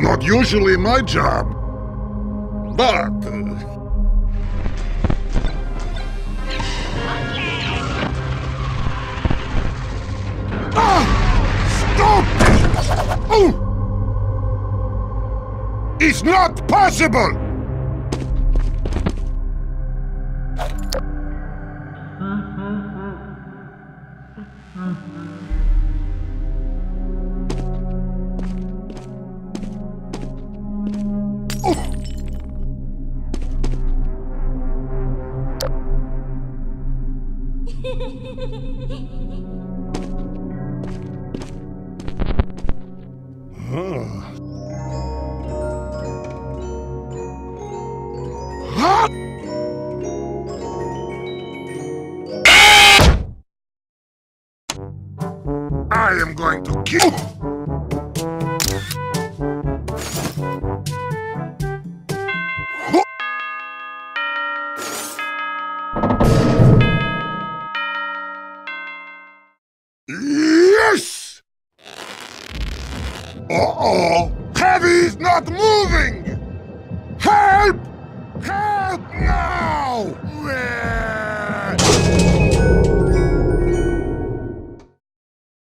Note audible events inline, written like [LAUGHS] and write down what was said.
not usually my job. But... uh, Ah! Stop! Oh! It's not possible! [LAUGHS] I am going to kill. Uh-oh! Heavy's not moving! Help! Help now!